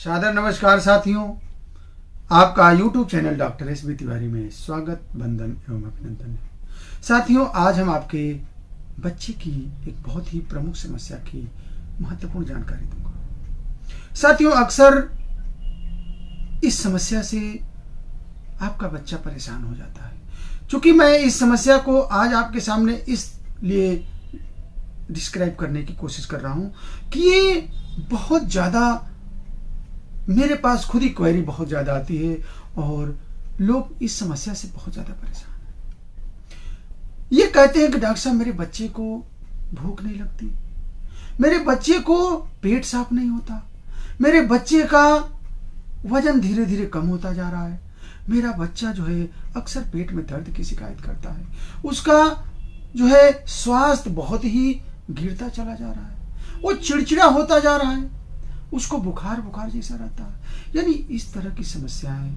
सादर नमस्कार साथियों, आपका YouTube channel doctor S B Tiwari में स्वागत बंदन एवं अभिनंदन। है साथियों, आज हम आपके बच्चे की एक बहुत ही प्रमुख समस्या की महत्वपूर्ण जानकारी दूँगा। साथियों, अक्सर इस समस्या से आपका बच्चा परेशान हो जाता है। क्योंकि मैं इस समस्या को आज आपके सामने इसलिए डिस्क्राइब करने की कोशिश कर रहा हूँ कि ये बहुत ज़्यादा मेरे पास खुद ही क्वेरी बहुत ज़्यादा आती है और लोग इस समस्या से बहुत ज़्यादा परेशान हैं। ये कहते हैं कि डॉक्टर साहब, मेरे बच्चे को भूख नहीं लगती। मेरे बच्चे को पेट साफ़ नहीं होता। मेरे बच्चे का वज़न धीरे धीरे कम होता जा रहा है। मेरा बच्चा जो है, अक्सर पेट में दर्द की शिकायत करता है। उसका जो है, स्वास्थ्य बहुत ही गिरता चला जा रहा है। वो चिड़चिड़ा होता जा रहा है। उसको बुखार बुखार जैसा रहता है। यानी इस तरह की समस्याएँ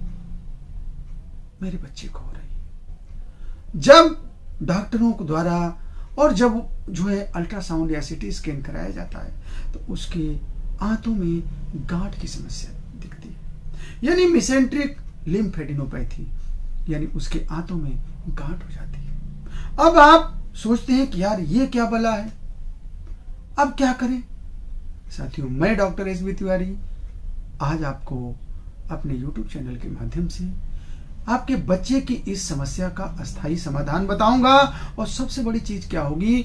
मेरे बच्चे को हो रही जब डॉक्टरों को द्वारा और जब जो है अल्ट्रासाउंड या सिटी स्कैन कराया जाता है तो उसके आंतों में गांठ की समस्या दिखती है। यानी मिसेंट्रिक लिम्फेडिनोपैथी यानी उसके आंतों में गांठ हो जाती है। अब आप सोचते हैं कि यार ये क्या बला है? अब क्या करें? साथियों, मैं डॉक्टर एस बी तिवारी आज आपको अपने YouTube चैनल के माध्यम से आपके बच्चे की इस समस्या का अस्थायी समाधान बताऊँगा। और सबसे बड़ी चीज़ क्या होगी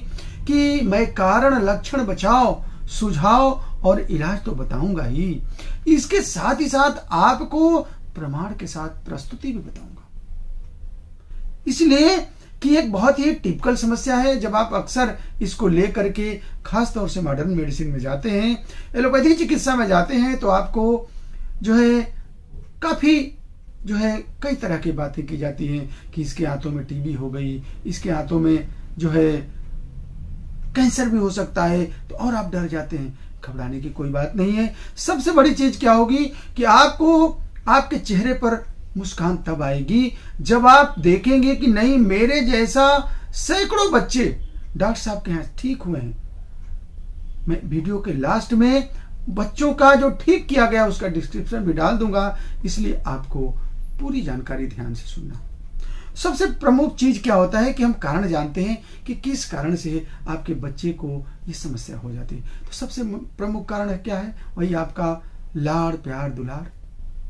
कि मैं कारण, लक्षण बचाओ सुझाव और इलाज तो बताऊँगा ही। इसके साथ ही साथ आपको प्रमाण के साथ प्रस्तुति भी बताऊँगा। इसलिए कि एक बहुत ही टिपिकल समस्या है जब आप अक्सर इसको लेकर के खास तौर से मॉडर्न मेडिसिन में जाते हैं एलोपैथी चिकित्सा में जाते हैं तो आपको जो है काफ़ी जो है कई तरह की बातें की जाती हैं कि इसके हाथों में टीबी हो गई, इसके हाथों में जो है कैंसर भी हो सकता है तो और आप डर जाते हैं। घबराने की कोई बात नहीं है। सबसे बड़ी चीज़ क्या होगी कि आपको आपके चेहरे पर मुस्कान तब आएगी जब आप देखेंगे कि नहीं, मेरे जैसा सैकड़ों बच्चे डॉक्टर साहब के यहाँ ठीक हुए हैं। मैं वीडियो के लास्ट में बच्चों का जो ठीक किया गया उसका डिस्क्रिप्शन भी डाल दूँगा, इसलिए आपको पूरी जानकारी ध्यान से सुनना। सबसे प्रमुख चीज़ क्या होता है कि हम कारण जानते हैं कि किस कारण से आपके बच्चे को ये समस्या हो जाती है। तो सबसे प्रमुख कारण क्या है? वही आपका लाड़ प्यार दुलार।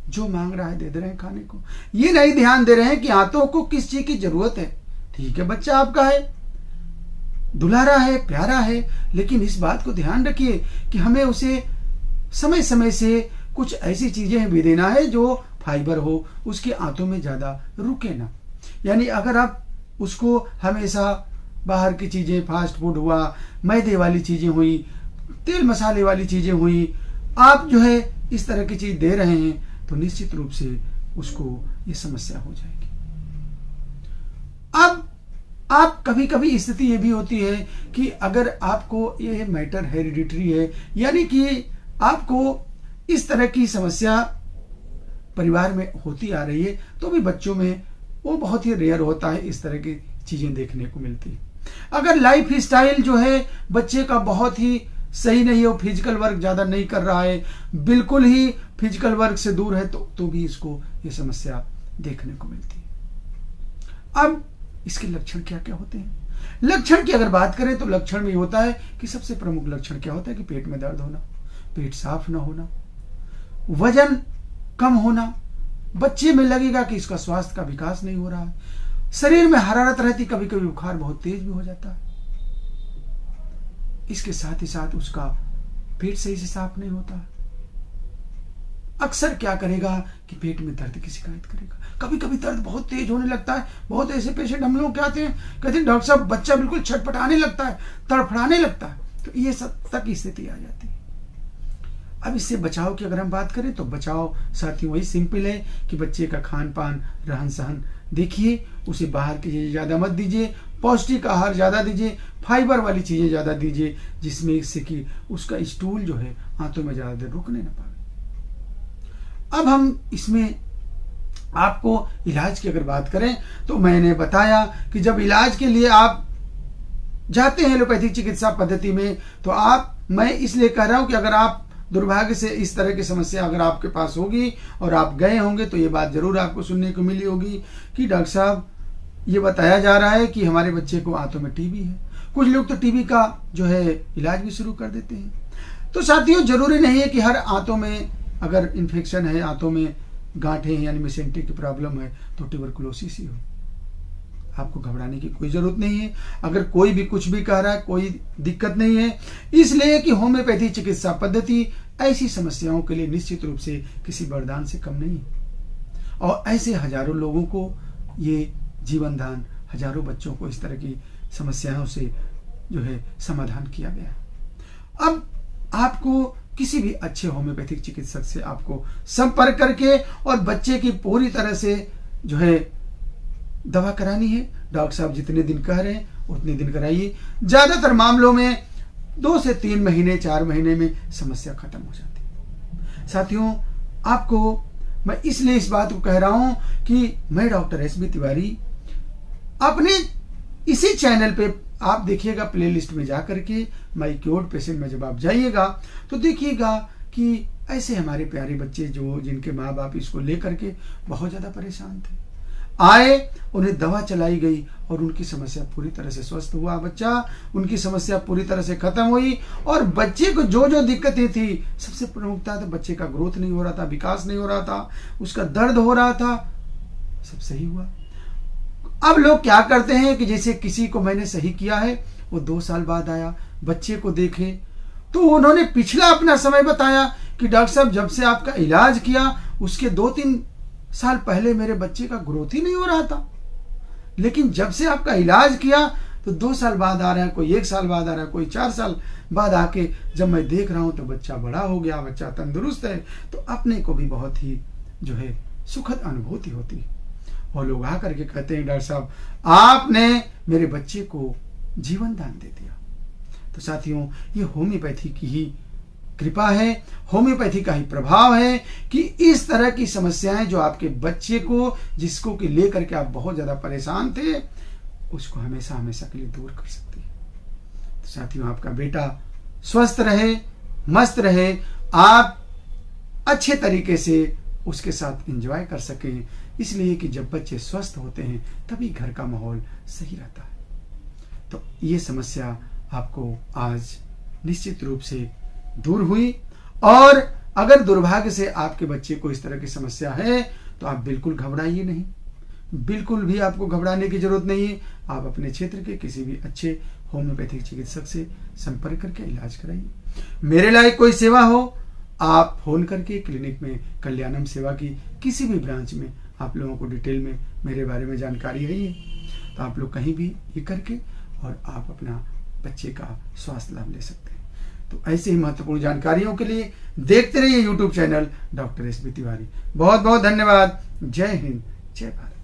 जो मांग रहा है दे दे रहे हैं खाने को। ये नहीं ध्यान दे रहे हैं कि हाथों को किस चीज़ की ज़रूरत है। ठीक है, बच्चा आपका है, दुलारा है, प्यारा है, लेकिन इस बात को ध्यान रखिए कि हमें उसे समय समय से कुछ ऐसी चीज़ें भी देना है जो फाइबर हो, उसके आंतों में ज़्यादा रुके ना। यानी अगर आप उसको हमेशा बाहर की चीज़ें, फास्ट फ़ूड हुआ, मैदे वाली चीज़ें हुई, तेल मसाले वाली चीज़ें हुई, आप जो है इस तरह की चीज़ दे रहे हैं तो निश्चित रूप से उसको ये समस्या हो जाएगी। अब आप कभी कभी स्थिति ये भी होती है कि अगर आपको ये मैटर हेरिडिटरी है, यानी कि आपको इस तरह की समस्या परिवार में होती आ रही है तो भी बच्चों में वो बहुत ही रेयर होता है इस तरह की चीज़ें देखने को मिलती। है अगर लाइफ स्टाइल जो है बच्चे का बहुत ही सही नहीं है वो फ़िज़िकल वर्क ज़्यादा नहीं कर रहा है, बिल्कुल ही फ़िज़िकल वर्क से दूर है तो तो भी इसको, ये समस्या देखने को मिलती है। अब, इसके लक्षण क्या क्या होते हैं? लक्षण की अगर बात करें तो लक्षण में होता है कि सबसे प्रमुख लक्षण क्या होता है कि पेट में दर्द होना, पेट साफ़ ना होना, वज़न कम होना, बच्चे में लगेगा कि इसका स्वास्थ्य का विकास नहीं हो रहा है, शरीर में हरारत रहती कभी कभी बुखार बहुत तेज भी हो जाता है। इसके साथ ही साथ उसका पेट सही से साफ़ नहीं होता अक्सर क्या करेगा कि पेट में दर्द की शिकायत करेगा। कभी कभी दर्द बहुत तेज होने लगता है। बहुत ऐसे पेशेंट हम लोग क्या आते हैं, कहते हैं, डॉक्टर साहब, बच्चा बिल्कुल छटपटाने लगता है, तड़फड़ाने लगता है। तो ये सब तक स्थिति आ जाती है। अब इससे बचाव की अगर हम बात करें तो बचाव साथी वही सिंपल है कि बच्चे का खान पान रहन सहन देखिए, उसे बाहर की चीज़ें ज़्यादा मत दीजिए, पौष्टिक आहार ज़्यादा दीजिए, फाइबर वाली चीज़ें ज़्यादा दीजिए, जिसमें इससे कि उसका स्टूल जो है हाथों में ज़्यादा देर रुकने ना पाए अब हम इसमें आपको इलाज की अगर बात करें तो मैंने बताया कि जब इलाज के लिए आप जाते हैं एलोपैथिक चिकित्सा पद्धति में तो आप, मैं इसलिए कह रहा हूँ कि अगर आप दुर्भाग्य से इस तरह की समस्या अगर आपके पास होगी और आप गए होंगे तो ये बात ज़रूर आपको सुनने को मिली होगी कि डॉक्टर साहब, ये बताया जा रहा है कि हमारे बच्चे को आंतों में टीबी है। कुछ लोग तो टीबी का जो है इलाज भी शुरू कर देते हैं। तो साथियों, ज़रूरी नहीं है कि हर आंतों में अगर इन्फेक्शन है, आंतों में गांठे यानी मिसेंट्री की प्रॉब्लम है तो ट्यूबरकुलोसिस ही हो आपको घबराने की कोई ज़रूरत नहीं है। अगर कोई भी कुछ भी कह रहा है, कोई दिक्कत नहीं है। इसलिए कि होम्योपैथी चिकित्सा पद्धति ऐसी समस्याओं के लिए निश्चित रूप से किसी वरदान से कम नहीं और ऐसे हज़ारों लोगों को ये जीवन दान हज़ारों बच्चों को इस तरह की समस्याओं से जो है समाधान किया गया। अब आपको किसी भी अच्छे होम्योपैथिक चिकित्सक से आपको संपर्क करके और बच्चे की पूरी तरह से जो है दवा करानी है। डॉक्टर साहब जितने दिन कह रहे हैं, उतने दिन कराइए। ज़्यादातर मामलों में दो से तीन महीने, चार महीने में समस्या खत्म हो जाती है। साथियों, आपको, मैं इसलिए इस बात को कह रहा हूँ कि मैं डॉक्टर एस बी तिवारी, अपने इसी चैनल पे आप देखिएगा प्लेलिस्ट में जाकर के माई क्योर्ड पेशेंट में जब आप जाइएगा तो देखिएगा कि ऐसे हमारे प्यारे बच्चे जो जिनके माँ बाप इसको लेकर के बहुत ज़्यादा परेशान थे। आए, उन्हें दवा चलाई गई और उनकी समस्या पूरी तरह से स्वस्थ हुआ बच्चा। उनकी समस्या पूरी तरह से खत्म हुई और बच्चे को जो जो दिक्कतें थी, सबसे प्रमुखता तो बच्चे का ग्रोथ नहीं हो रहा था, विकास नहीं हो रहा था, उसका दर्द हो रहा था, सब सही हुआ। अब लोग क्या करते हैं कि जैसे किसी को मैंने सही किया है, वो दो साल बाद आया बच्चे को देखे तो उन्होंने पिछला अपना समय बताया कि डॉक्टर साहब, जब से आपका इलाज किया, उसके दो तीन साल पहले मेरे बच्चे का ग्रोथ ही नहीं हो रहा था। लेकिन जब से आपका इलाज किया तो दो साल बाद आ रहा है, कोई एक साल बाद आ रहा है, कोई चार साल बाद आके जब मैं देख रहा हूँ तो बच्चा बड़ा हो गया, बच्चा तंदुरुस्त है तो अपने को भी बहुत ही जो है, सुखद अनुभूति होती है। और लोग आकर के कहते हैं, डॉक्टर साहब, आपने मेरे बच्चे को जीवन दान दे दिया। तो साथियों, ये होम्योपैथी की ही कृपा है, होम्योपैथी का ही प्रभाव है कि इस तरह की समस्याएँ जो आपके बच्चे को, जिसको कि लेकर के आप बहुत ज़्यादा परेशान थे, उसको हमेशा हमेशा के लिए दूर कर सकती है। तो साथियों, आपका बेटा स्वस्थ रहे, मस्त रहे, आप अच्छे तरीके से उसके साथ एंजॉय कर सकें। इसलिए कि जब बच्चे स्वस्थ होते हैं, तभी घर का माहौल सही रहता है। तो ये समस्या आपको आज निश्चित रूप से दूर हुई। और अगर दुर्भाग्य से आपके बच्चे को इस तरह की समस्या है तो आप बिल्कुल घबराइए नहीं। बिल्कुल भी आपको घबराने की ज़रूरत नहीं है। आप अपने क्षेत्र के किसी भी अच्छे होम्योपैथिक चिकित्सक से संपर्क करके इलाज कराइए। मेरे लायक कोई सेवा हो, आप फ़ोन करके क्लिनिक में कल्याणम सेवा की किसी भी ब्रांच में आप लोगों को डिटेल में मेरे बारे में जानकारी है तो आप लोग कहीं भी ये करके और आप अपना बच्चे का स्वास्थ्य लाभ ले सकते हैं। तो ऐसे ही महत्वपूर्ण जानकारियों के लिए देखते रहिए YouTube channel doctor S B Tiwari. बहुत बहुत धन्यवाद। जय हिंद। जय भारत।